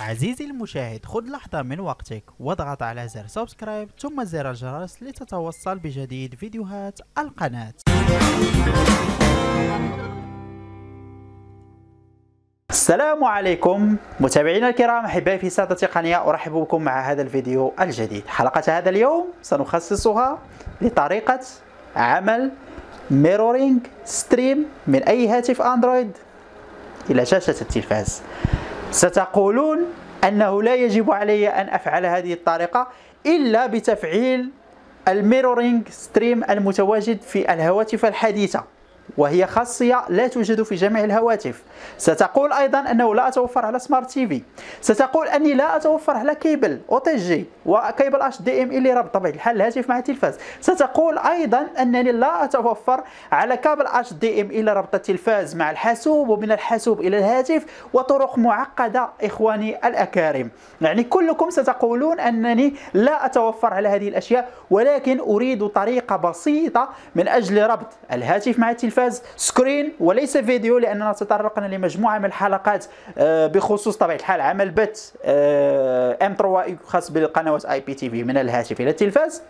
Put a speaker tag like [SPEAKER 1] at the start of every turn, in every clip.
[SPEAKER 1] عزيزي المشاهد خذ لحظة من وقتك واضغط على زر subscribe ثم زر الجرس لتتوصل بجديد فيديوهات القناة. السلام عليكم متابعينا الكرام أحبائي في سعد التقنية أرحب بكم مع هذا الفيديو الجديد. حلقة هذا اليوم سنخصصها لطريقة عمل mirroring stream من أي هاتف Android إلى شاشة التلفاز. ستقولون أنه لا يجب علي أن أفعل هذه الطريقة إلا بتفعيل ال mirroring stream المتواجد في الهواتف الحديثة. وهي خاصية لا توجد في جميع الهواتف. ستقول أيضا أنه لا أتوفر على smart TV ستقول أني لا أتوفر على كيبل أو تي جي وكيبل اتش دي ام اللي ربط طبيعة الحال الهاتف مع التلفاز. ستقول أيضا أنني لا أتوفر على كابل اتش دي ام اللي ربط التلفاز مع الحاسوب ومن الحاسوب إلى الهاتف وطرق معقدة إخواني الأكارم. يعني كلكم ستقولون أنني لا أتوفر على هذه الأشياء ولكن أريد طريقة بسيطة من أجل ربط الهاتف مع التلفاز. تلفاز screen وليس فيديو لأننا تطرقنا لمجموعة من الحلقات آه، بخصوص طبيعة الحال عمل بث M3U خاص بالقنوات IPTV من الهاتف إلى التلفاز.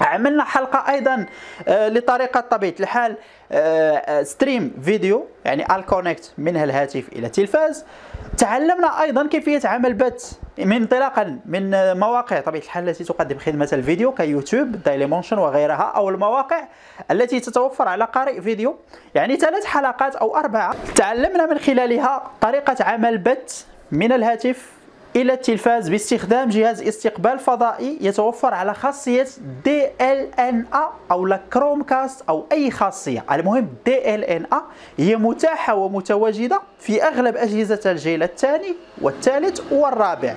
[SPEAKER 1] عملنا حلقة أيضا آه، لطريقة طبيعة الحال stream video يعني ال connect من الهاتف إلى التلفاز تعلمنا أيضا كيفية عمل بث من انطلاقا من مواقع طبيعة الحال التي تقدم خدمة الفيديو ك YouTube Dailymotion وغيرها أو المواقع التي تتوفر على قارئ فيديو. يعني ثلاث حلقات أو أربعة تعلمنا من خلالها طريقة عمل بث من الهاتف إلى التلفاز باستخدام جهاز استقبال فضائي يتوفر على خاصية DLNA أو لا Chromecast أو أي خاصية. المهم DLNA هي متاحة ومتواجدة في أغلب أجهزة الجيل الثاني والثالث والرابع.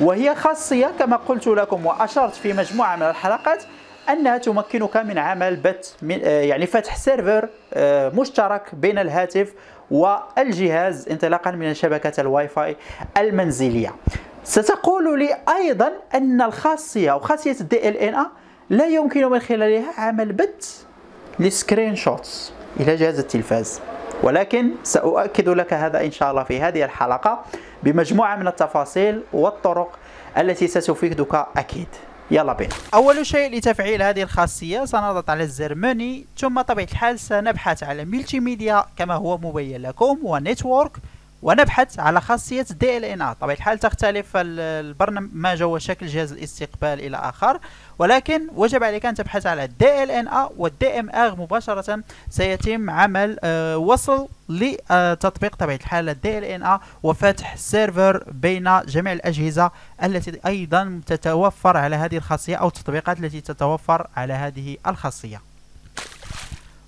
[SPEAKER 1] وهي خاصية كما قلت لكم وأشرت في مجموعة من الحلقات أنها تمكنك من عمل بث يعني فتح server آه، مشترك بين الهاتف والجهاز انطلاقا من شبكة الواي فاي المنزلية. ستقول لي أيضا أن الخاصية أو خاصية ال DLNA لا يمكن من خلالها عمل بث ل screenshots إلى جهاز التلفاز. ولكن سأؤكد لك هذا إن شاء الله في هذه الحلقة بمجموعة من التفاصيل والطرق التي ستفيدك أكيد. يلا بينا. أول شيء لتفعيل هذه الخاصية سنضغط على الزر مني ثم طبيعة الحال سنبحث على multimedia كما هو مبين لكم و network ونبحث على خاصية DLNA طبعا الحال تختلف البرنامج وشكل جهاز الاستقبال إلى آخر ولكن وجب عليك أن تبحث على DLNA وال DMR مباشرة. سيتم عمل آه، وصل لتطبيق طبيعة الحال ال DLNA وفتح server بين جميع الأجهزة التي أيضا تتوفر على هذه الخاصية أو التطبيقات التي تتوفر على هذه الخاصية.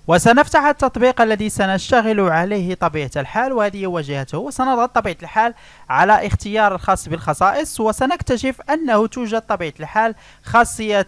[SPEAKER 1] وسنفتح التطبيق الذي سنشتغل عليه طبيعة الحال وهذه واجهته. وسنضغط طبيعة الحال على اختيار الخاص بالخصائص وسنكتشف أنه توجد طبيعة الحال خاصية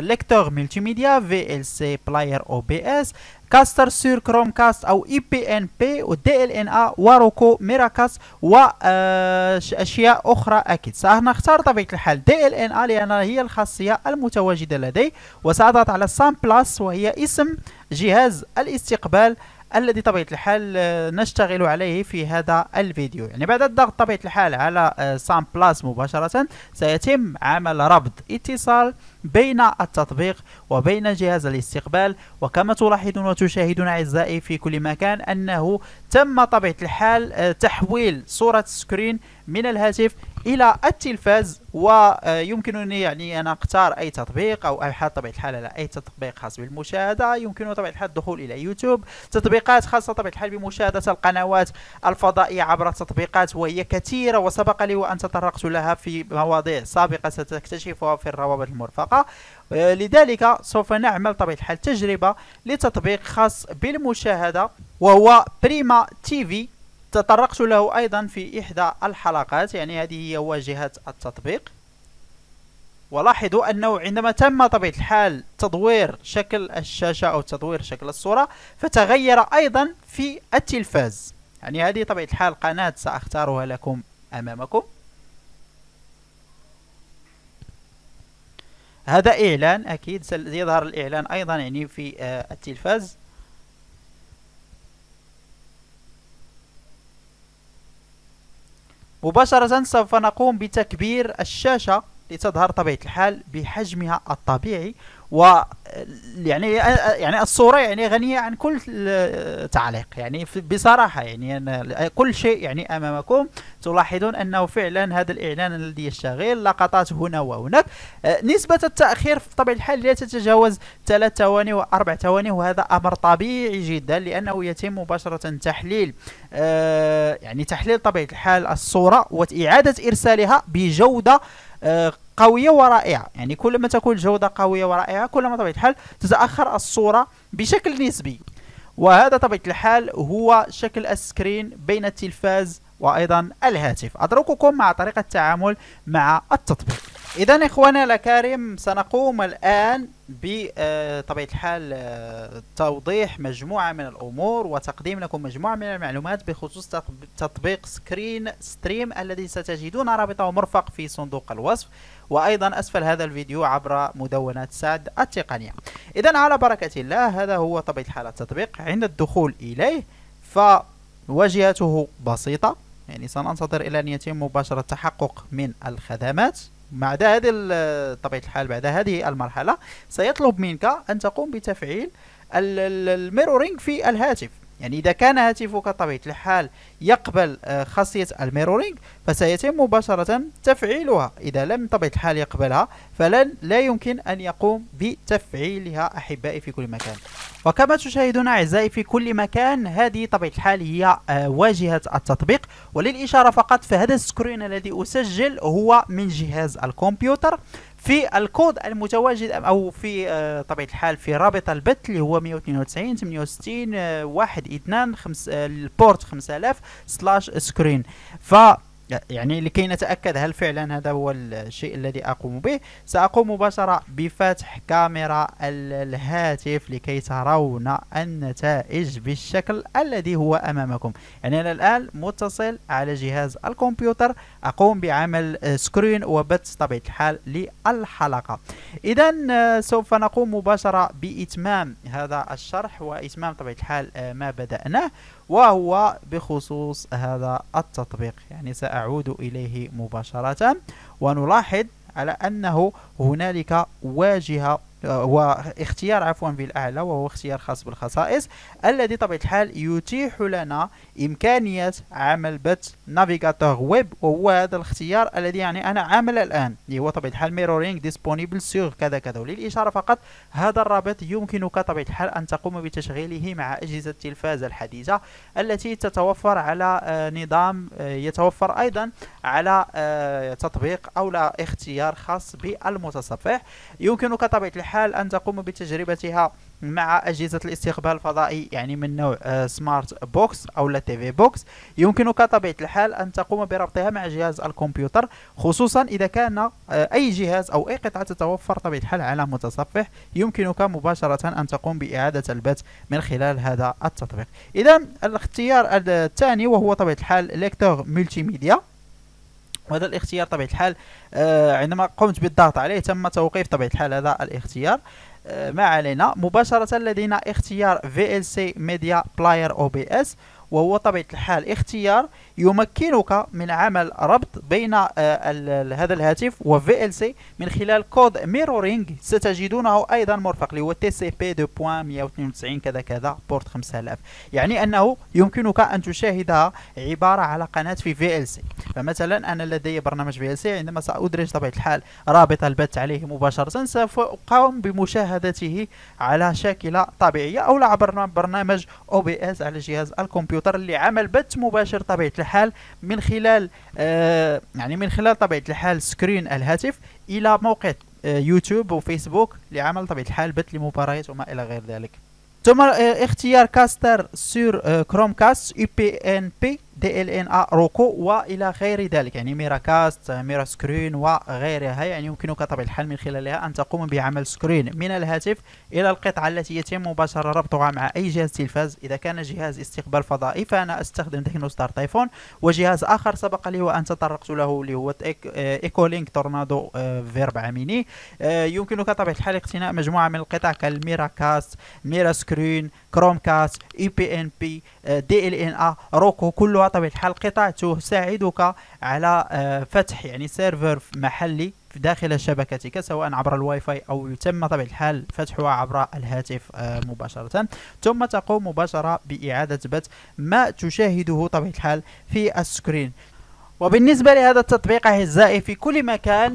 [SPEAKER 1] lecteur multimédia VLC player أو بي اس caster sur Chromecast أو اي بي ان بي ودي ال ان ا وروكو ميراكاس واشياء أخرى أكيد. سنختار طبيعة الحال. DLNA لانها هي الخاصية المتواجدة لدي. وسأضغط على سام بلاس وهي اسم جهاز الاستقبال الذي طبيعة الحال آه، نشتغل عليه في هذا الفيديو. يعني بعد الضغط طبيعة الحال على سام آه، بلاس مباشرة سيتم عمل ربط اتصال بين التطبيق وبين جهاز الاستقبال. وكما تلاحظون وتشاهدون أعزائي في كل مكان أنه تم طبيعة الحال آه، تحويل صورة screen من الهاتف إلى التلفاز ويمكنني يعني أن أختار أي تطبيق أو ابحث طبيعة الحال على أي تطبيق خاص بالمشاهدة. يمكن طبيعه الحال الدخول إلى يوتيوب. تطبيقات خاصة طبيعه الحال بمشاهدة القنوات الفضائية عبر التطبيقات وهي كثيرة وسبق لي وأن تطرقت لها في مواضيع سابقة ستكتشفها في الروابط المرفقة. لذلك سوف نعمل طبيعة الحال تجربة لتطبيق خاص بالمشاهدة وهو بريما تي في تطرقت له أيضا في إحدى الحلقات يعني هذه هي واجهة التطبيق. ولاحظوا أنه عندما تم طبيعة الحال تدوير شكل الشاشة أو تدوير شكل الصورة فتغير أيضا في التلفاز. يعني هذه طبيعة الحال قناة سأختارها لكم أمامكم. هذا إعلان أكيد سيظهر الإعلان أيضا يعني في آه، التلفاز. مباشرة سوف نقوم بتكبير الشاشة لتظهر طبيعة الحال بحجمها الطبيعي و يعني يعني الصورة يعني غنية عن كل تعليق. يعني بصراحة يعني أنا كل شيء يعني أمامكم تلاحظون أنه فعلا هذا الإعلان الذي يشتغل لقطات هنا وهناك. نسبة التأخير في طبيعة الحال لا تتجاوز ثلاث ثواني وأربع ثواني وهذا أمر طبيعي جدا لأنه يتم مباشرة تحليل. يعني تحليل طبيعة الحال الصورة وإعادة إرسالها بجودة قوية ورائعة. يعني كلما تكون الجوده قوية ورائعة كلما طبيعة الحال تتأخر الصورة بشكل نسبي. وهذا طبيعة الحال هو شكل السكرين بين التلفاز وأيضا الهاتف. أترككم مع طريقة التعامل مع التطبيق. اذا اخوانا الأكارم سنقوم الآن بطبيعة الحال آه، توضيح مجموعة من الأمور وتقديم لكم مجموعة من المعلومات بخصوص تطبيق Screen Stream الذي ستجدون رابطه مرفق في صندوق الوصف وأيضا أسفل هذا الفيديو عبر مدونات سعد التقنية. اذا على بركة الله هذا هو طبيعة الحال التطبيق. عند الدخول إليه فواجهته بسيطة يعني سننتظر إلى أن يتم مباشرة التحقق من الخدمات. بعد هذه طبيعة الحال بعد هذه المرحلة سيطلب منك أن تقوم بتفعيل ال mirroring في الهاتف. يعني إذا كان هاتفك طبيعة الحال يقبل آه، خاصية ال mirroring فسيتم مباشرة تفعيلها. إذا لم طبيعة الحال يقبلها فلن لا يمكن أن يقوم بتفعيلها أحبائي في كل مكان. وكما تشاهدون أعزائي في كل مكان هذه طبيعة الحال هي آه، واجهة التطبيق. وللإشارة فقط فهذا ال screen الذي أسجل هو من جهاز الكمبيوتر. في الكود المتواجد أو في آه، طبيعة الحال في رابط البث اللي هو 192 68 1 2 5 ال port 5000 slash screen. ف يعني لكي نتأكد هل فعلا هذا هو الشيء الذي أقوم به سأقوم مباشرة بفتح كاميرا الهاتف لكي ترون النتائج بالشكل الذي هو أمامكم. يعني أنا الآن متصل على جهاز الكمبيوتر أقوم بعمل سكرين وبث طبيعة الحال للحلقة. إذا آه، سوف نقوم مباشرة بإتمام هذا الشرح وإتمام طبيعة الحال آه، ما بدأناه. وهو بخصوص هذا التطبيق. يعني سأعود إليه مباشرة ونلاحظ على أنه هنالك واجهة واختيار عفوا في الأعلى وهو اختيار خاص بالخصائص الذي طبيعة الحال يتيح لنا إمكانية عمل بث navigateur web وهو هذا الاختيار الذي يعني أنا عامل الآن. اللي هو طبيعة الحال mirroring disponible sur كذا كذا. وللإشارة فقط هذا الرابط يمكنك طبيعة الحال أن تقوم بتشغيله مع أجهزة التلفاز الحديثة التي تتوفر على آه، نظام آه، يتوفر أيضا على آه، تطبيق أو لا اختيار خاص بالمتصفح. يمكنك طبيعة الحال الحال أن تقوم بتجربتها مع أجهزة الاستقبال الفضائي يعني من نوع smart box أو لا TV box. يمكنك طبيعة الحال أن تقوم بربطها مع جهاز الكمبيوتر خصوصا إذا كان آه، أي جهاز أو أي قطعة تتوفر. طبيعة الحال على متصفح. يمكنك مباشرة أن تقوم بإعادة البث من خلال هذا التطبيق. إذا الاختيار الثاني وهو طبيعة الحال lecteur multimédia وهذا الاختيار طبيعة الحال آه عندما قمت بالضغط عليه تم توقيف طبيعة الحال هذا الاختيار. آه ما علينا. مباشرة لدينا اختيار VLC Media Player OBS وهو طبيعة الحال اختيار يمكنك من عمل ربط بين آه، هذا الهاتف و VLC من خلال كود mirroring ستجدونه أيضا مرفق اللي هو بي 2.192 كذا كذا port 5000 يعني أنه يمكنك أن تشاهدها عبارة على قناة في VLC فمثلا أنا لدي برنامج VLC عندما سأدرج طبيعة الحال رابط البث عليه مباشرة سوف اقوم بمشاهدته على شاكلة طبيعية أو عبر برنامج OBS على جهاز الكمبيوتر. اللي عمل بث مباشر طبيعة الحال من خلال آه يعني من خلال طبيعة الحال screen الهاتف إلى موقع آه يوتيوب وفيسبوك لعمل طبيعة الحال بث لمباريات وما إلى غير ذلك. ثم آه اختيار كاستر سور كروم كاست اي بي إن بي. دي إل إن ا روكو وإلى غير ذلك يعني Miracast MiraScreen وغيرها يعني يمكنك طبعا الحال من خلالها أن تقوم بعمل screen. من الهاتف إلى القطعة التي يتم مباشرة ربطها مع أي جهاز تلفاز. إذا كان جهاز استقبال فضائي فأنا أستخدم Technostar Typhoon. وجهاز آخر سبق لي وأن تطرقت له اللي هو Echolink Tornado V4 mini يمكنك طبعا الحال اقتناء مجموعة من القطع كالميرا كاست ميرا سكرين كروم كاست إي بي إن بي دي إل إن ا روكو كلها طبيعة الحال قطع تساعدك على آه، فتح يعني server محلي داخل شبكتك سواء عبر الواي فاي أو يتم طبيعة الحال فتحها عبر الهاتف آه، مباشرة. ثم تقوم مباشرة بإعادة بث ما تشاهده طبيعة الحال في ال screen. وبالنسبة لهذا التطبيق أعزائي في كل مكان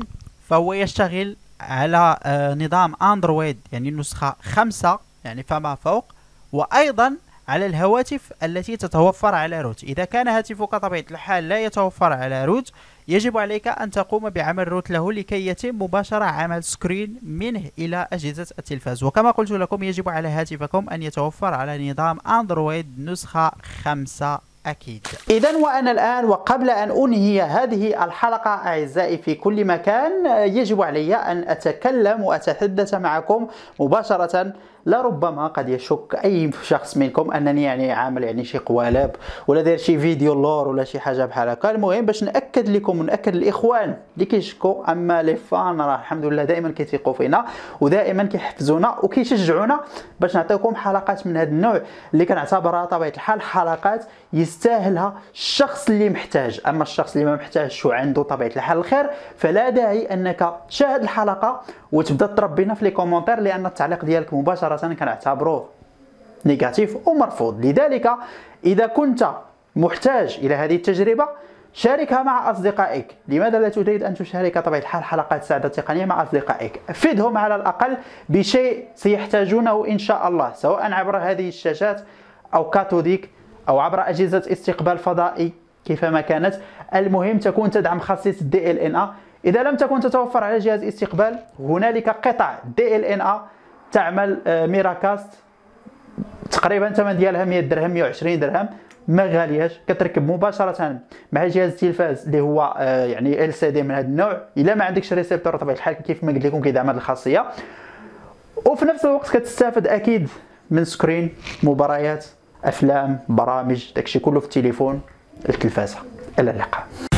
[SPEAKER 1] فهو يشتغل على آه، نظام اندرويد يعني النسخة خمسة يعني فما فوق. وأيضا على الهواتف التي تتوفر على root. إذا كان هاتفك طبيعة الحال لا يتوفر على root يجب عليك أن تقوم بعمل root له لكي يتم مباشرة عمل screen منه إلى أجهزة التلفاز. وكما قلت لكم يجب على هاتفكم أن يتوفر على نظام أندرويد نسخة خمسة أكيد. إذا وأنا الآن وقبل أن أنهي هذه الحلقة أعزائي في كل مكان يجب علي أن أتكلم وأتحدث معكم مباشرة. لربما قد يشك أي شخص منكم أنني يعني عامل يعني شي قوالب ولا داير شي فيديو لور ولا شي حاجة بحال هكا. المهم باش نأكد لكم ونأكد الاخوان اللي كيشكوا أما لي فان راه الحمد لله دائما كيثيقوا فينا ودائما كيحفزونا وكيشجعونا باش نعطيكم حلقات من هذا النوع. اللي كنعتبرها طبيعة الحال حلقات يستاهلها الشخص اللي محتاج. أما الشخص اللي ما محتاجش وعنده طبيعة الحال الخير فلا داعي أنك تشاهد الحلقة وتبدأ تربينا في les commentaires لأن التعليق ديالك مباشرة كنعتبروه négatif ومرفوض. لذلك إذا كنت محتاج إلى هذه التجربة شاركها مع أصدقائك. لماذا لا تريد أن تشارك طبيعة الحال حلقات سعادة تقنية مع أصدقائك؟ فدهم على الأقل بشيء سيحتاجونه إن شاء الله سواء عبر هذه الشاشات أو cathodique أو عبر أجهزة استقبال فضائي كيفما كانت. المهم تكون تدعم خاصية ال DLNA إذا لم تكن تتوفر على جهاز استقبال هنالك قطع DLNA تعمل آه، Miracast. تقريبا الثمن ديالها 100 درهم 120 درهم. ما غالياش كتركب مباشرة مع جهاز التلفاز اللي هو آه، يعني LCD من هذا النوع. إلا ما عندكش récepteur بطبيعه الحال كيف ما قلت لكم كيدعم هذه الخاصية. وفي نفس الوقت كتستافد أكيد من سكرين مباريات. أفلام برامج داكشي كله في التليفون. التلفازه إلى اللقاء.